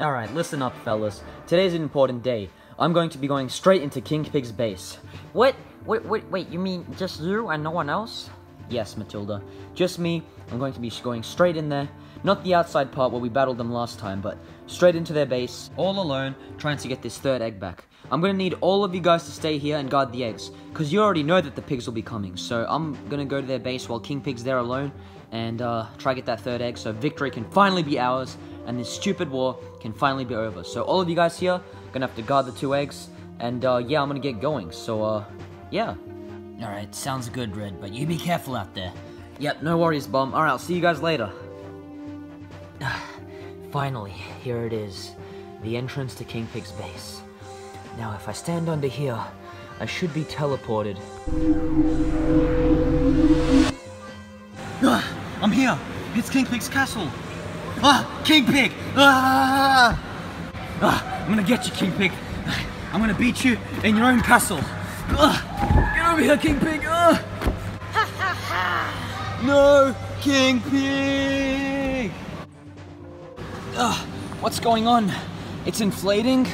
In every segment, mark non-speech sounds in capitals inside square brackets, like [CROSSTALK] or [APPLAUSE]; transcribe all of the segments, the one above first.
Alright, listen up, fellas. Today's an important day. I'm going to be going straight into King Pig's base. What? Wait, wait, wait, you mean just you and no one else? Yes, Matilda. Just me. I'm going to be going straight in there. Not the outside part where we battled them last time, but straight into their base, all alone, trying to get this third egg back. I'm gonna need all of you guys to stay here and guard the eggs, because you already know that the pigs will be coming. So I'm gonna go to their base while King Pig's there alone, and uh, try to get that third egg so victory can finally be ours, and this stupid war can finally be over. So all of you guys here, gonna have to guard the two eggs, and uh, yeah, I'm gonna get going. So uh, yeah. Alright, sounds good, Red, but you be careful out there. Yep, no worries, Bomb. Alright, I'll see you guys later. Finally, here it is. The entrance to King Pig's base. Now, if I stand under here, I should be teleported. Ah, I'm here. It's King Pig's castle. Ah, King Pig. Ah, ah, I'm gonna get you, King Pig. I'm gonna beat you in your own castle. Ah, get over here, King Pig. Ah. [LAUGHS] no, King Pig. Ah, what's going on? It's inflating.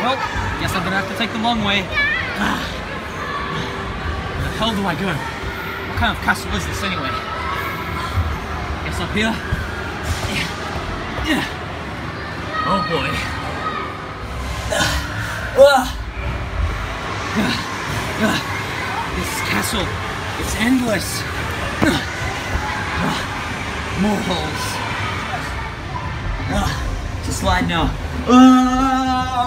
Well, guess I'm gonna have to take the long way. Where the hell do I go? What kind of castle is this anyway? Guess up here? Oh boy. This castle, it's endless. Ah. More holes. Ah. To slide now. Ah.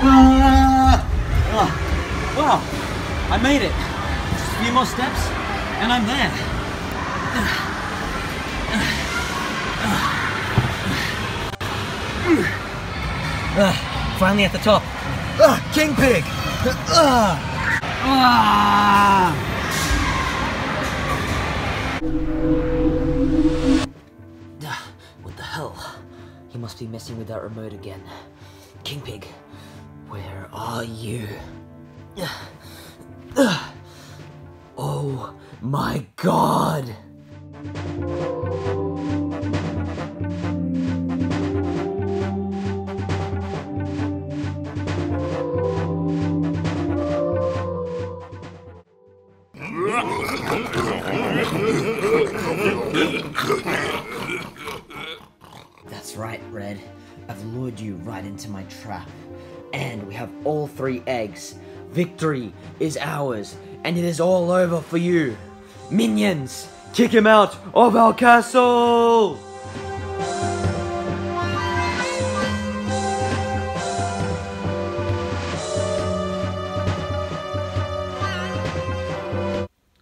Ah. Wow, I made it. Just a few more steps, and I'm there. Finally at the top. King Pig! Must be messing with that remote again. King Pig, where are you? Oh my god! [LAUGHS] Right, Red. I've lured you right into my trap. And we have all three eggs. Victory is ours, and it is all over for you. Minions, kick him out of our castle!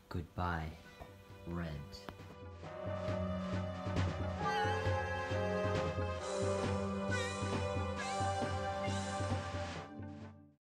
Goodbye, Red.